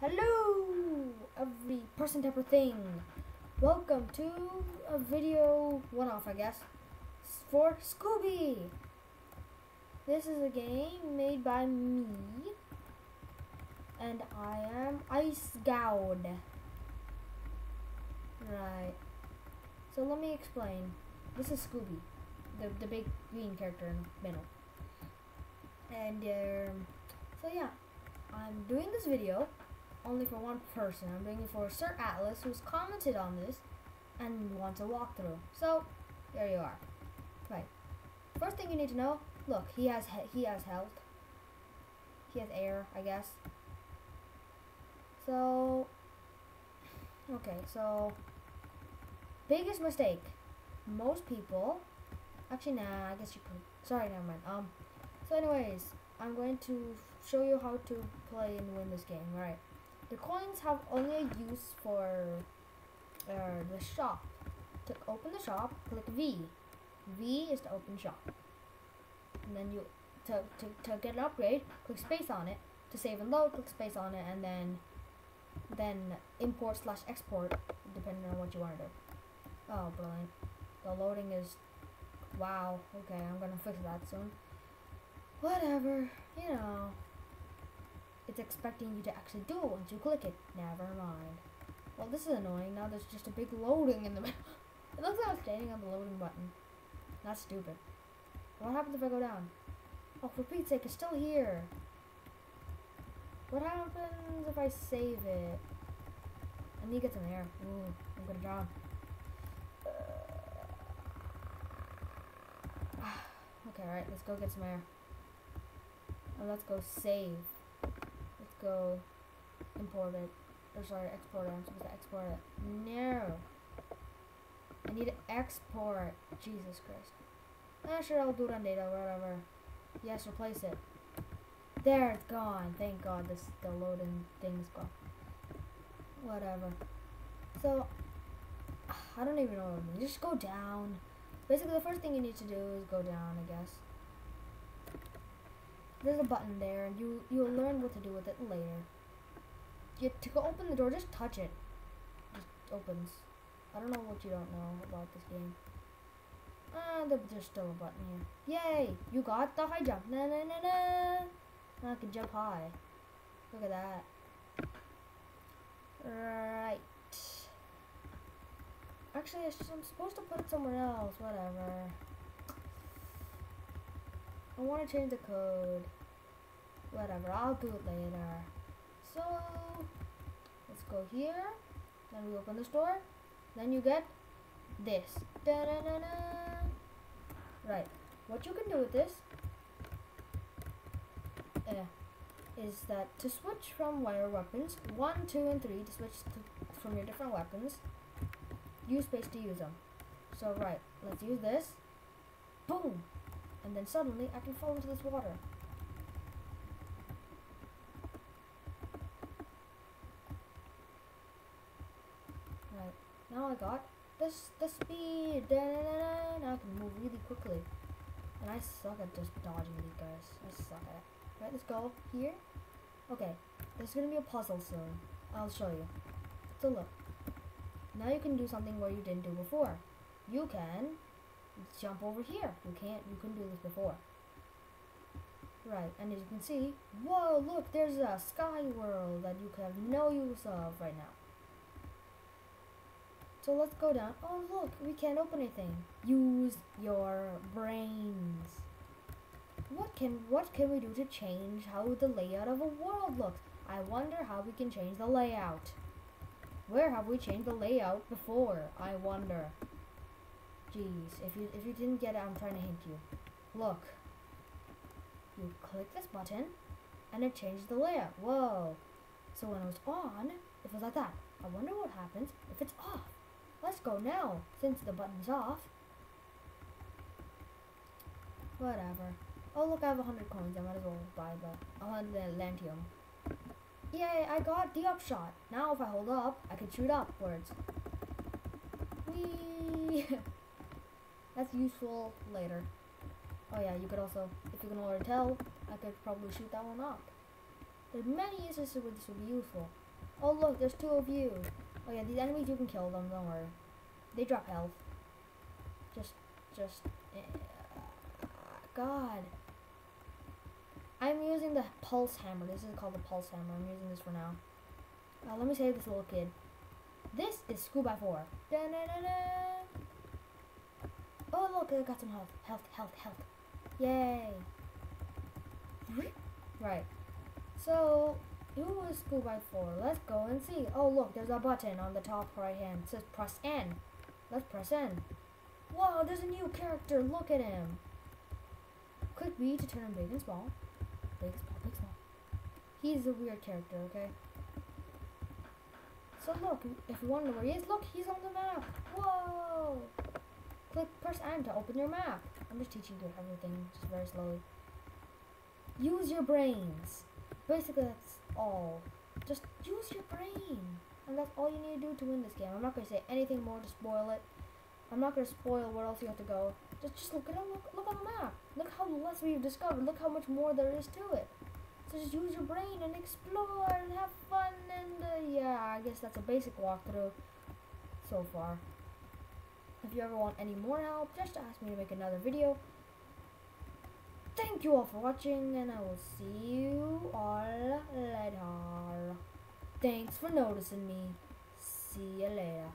Hello, every person, type of thing. Welcome to a video one-off, I guess, for Scuubie. This is a game made by me, and I am Ice God. Right. So let me explain. This is Scuubie, the the big green character in the middle. And um, so yeah, I'm doing this video only for one person. I'm doing it for SirAtlas, who's commented on this and wants a walkthrough. So, there you are. Right. First thing you need to know. Look, he has he, he has health. He has air, I guess. So, okay. So, biggest mistake. Most people. Actually, nah. I guess you could. Sorry, never mind. Um. So, anyways, I'm going to show you how to play and win this game. Right. The coins have only a use for uh, the shop. To open the shop, click V. V is to open shop. And then you, to, to, to get an upgrade, click space on it. To save and load, click space on it, and then then import slash export, depending on what you want to do. Oh, brilliant. The loading is, wow, okay, I'm gonna fix that soon. Whatever, you know. It's expecting you to actually do it once you click it. Never mind. Well, this is annoying. Now there's just a big loading in the middle. It looks like I'm standing on the loading button. That's stupid. What happens if I go down? Oh, for Pete's sake, it's still here. What happens if I save it? I need to get some air. Ooh, I'm gonna drown. Okay, right, let's go get some air. And let's go save. Go import it. Or sorry, export it. I'm supposed to export it. No. I need to export. Jesus Christ. Ah, sure, I'll do it on data, whatever. Yes, replace it. There, it's gone. Thank God this the loading thing's gone. Whatever. So, I don't even know what I mean. Just go down. Basically, the first thing you need to do is go down, I guess. There's a button there, and you you'll learn what to do with it later. You to open the door, just touch it. Just opens. I don't know what you don't know about this game. Ah, there- there's still a button here. Yay! You got the high jump. Na na na na. Now I can jump high. Look at that. Right. Actually, I'm supposed to put it somewhere else. Whatever. I want to change the code. Whatever, I'll do it later. So, let's go here. Then we open the store. Then you get this. Da-da-da-da. Right. What you can do with this uh, is that to switch from wire weapons, 1, 2, and 3, to switch to, from your different weapons, use space to use them. So, right, let's use this. Boom! And then suddenly I can fall into this water. Right. Now I got this the speed. Da, da, da. Now I can move really quickly. And I suck at just dodging these guys. I suck at it. Right, let's go here. Okay. There's gonna be a puzzle soon. I'll show you. So look. Now you can do something where you didn't do before. You can jump over here. You can't you couldn't do this before. Right, and as you can see, whoa, look, there's a sky world that you have no use of right now. So let's go down. Oh, look, we can't open anything. Use your brains. What can what can we do to change how the layout of a world looks? I wonder how we can change the layout. Where have we changed the layout before? I wonder. Jeez, if you if you didn't get it, I'm trying to hint you. Look. You click this button, and it changes the layout. Whoa. So when it was on, it was like that. I wonder what happens if it's off. Let's go now, since the button's off. Whatever. Oh look, I have hundred coins. I might as well buy the a hundred lantium. Yay! I got the upshot. Now if I hold up, I can shoot upwards. Whee! That's useful later. Oh yeah, you could also, if you can already tell, I could probably shoot that one up. There's many uses where this would be useful. Oh look, there's two of you. Oh yeah, these enemies you can kill them. Don't worry. They drop health. Just, just. eh, God. I'm using the pulse hammer. This is called the pulse hammer. I'm using this for now. Uh, let me save this little kid. This is School by Four. Da-na-na-na. Oh look, I got some health, health, health, health. Yay! Right. So it was School by Four. Let's go and see. Oh look, there's a button on the top right hand. It says press N. Let's press N. Whoa, there's a new character. Look at him. Click B to turn him big and small. Big, small, big, small. He's a weird character, okay? So look, if you know where he is, look, he's on the map. Whoa! Click, press N to open your map. I'm just teaching you everything, just very slowly. Use your brains. Basically, that's all. Just use your brain. And that's all you need to do to win this game. I'm not going to say anything more to spoil it. I'm not going to spoil where else you have to go. Just, just look at. Look, look on the map. Look how less we've discovered. Look how much more there is to it. So just use your brain and explore and have fun. And uh, yeah, I guess that's a basic walkthrough so far. If you ever want any more help, just ask me to make another video. Thank you all for watching, and I will see you all later. Thanks for noticing me. See you later.